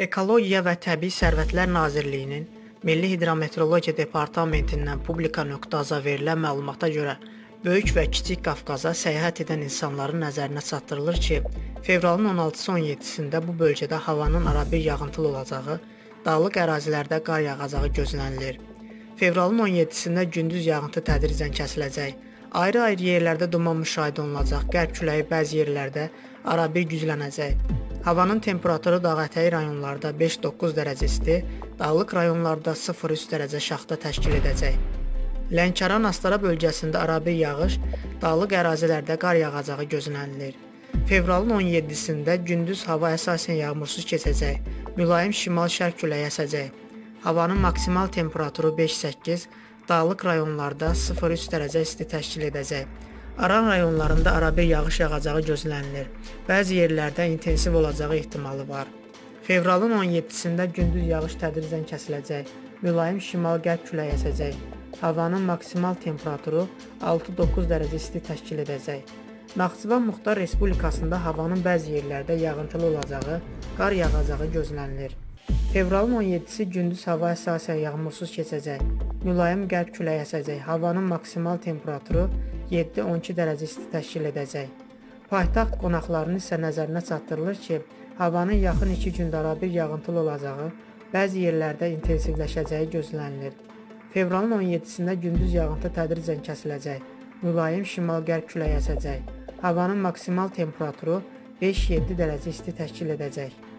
Ekologiya və Təbii Sərvətlər Nazirliyinin Milli Hidrometeorologiya Departamentindən publika.az-a verilən məlumata görə Böyük və Kiçik Qafqaza səyahət edən insanların nəzərinə çatdırılır ki, fevralın 16-17-sində bu bölgədə havanın arabir yağıntılı olacağı, dağlıq ərazilərdə qar yağacağı gözlənilir. Fevralın 17-sində gündüz yağıntı tədricən kəsiləcək. Ayrı-ayrı yerlərdə duman müşahidə olunacaq. Qərb küləyi bəzi yerlərdə arabir güclənəcək. Havanın temperaturu dağətəyi rayonlarda 5-9 dərəcə isti, dağlıq rayonlarda 0-3 dərəcə şaxta təşkil edəcək. Lənkəran Astara bölgəsində arabir yağış, dağlıq ərazilərdə qar yağacağı gözlənilir. Fevralın 17-sində gündüz hava əsasən yağmursuz keçəcək. Mülayim şimal-şərq küləyi əsəcək. Havanın maksimal temperaturu 5-8, dağlıq rayonlarda 0-3 dərəcə isti təşkil edəcək. Aran rayonlarında arabir yağış yağacağı gözlənilir. Bəzi yerlərdə intensiv olacağı ehtimalı var. Fevralın 17-sində gündüz yağış tədricən kəsiləcək. Mülayim şimal-qərb küləyi əsəcək. Havanın maksimal temperaturu 6-9 dərəcə isti təşkil edəcək. Naxçıvan Muxtar Respublikasında havanın bəzi yerlərdə yağıntılı olacağı, qar yağacağı gözlənilir. Fevralın 17-si gündüz hava əsasən yağmursuz keçəcək. Mülayim qərb küləyi əsəcək. Havanın maksimal temperaturu 7-12 dərəcə isti təşkil edəcək. Paytaxt qonaqlarının isə nəzərinə çatdırılır ki, havanın yaxın 2 gündə arabir yağıntılı olacağı, bəzi yerlərdə intensivləşəcəyi gözlənilir. Fevralın 17-sində gündüz yağıntı tədricən kəsiləcək. Mülayim şimal-qərb küləyi əsəcək. Havanın maksimal temperaturu 5-7 dərəcə isti təşkil edəcək.